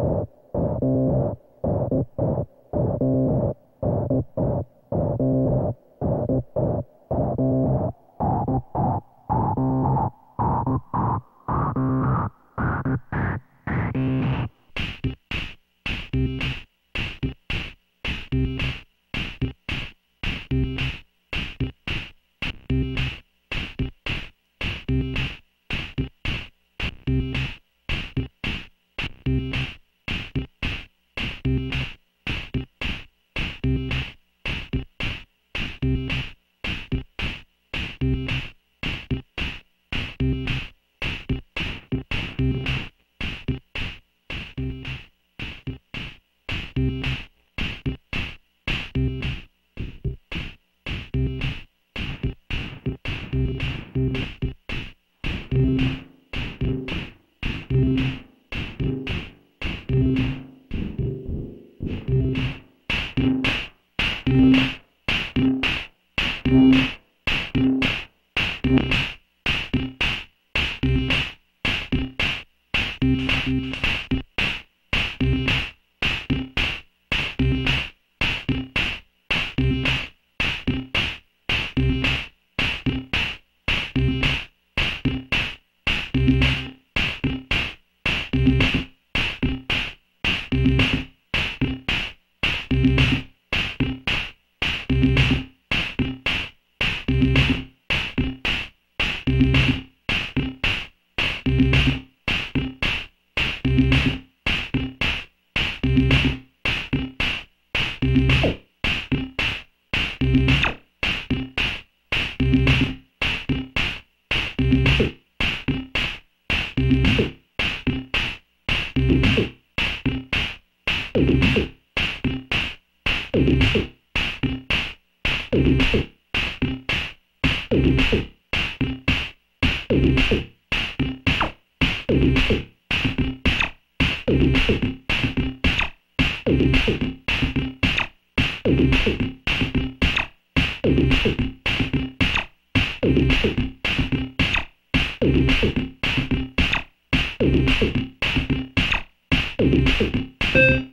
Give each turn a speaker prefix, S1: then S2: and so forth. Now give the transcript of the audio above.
S1: you
S2: Thank you.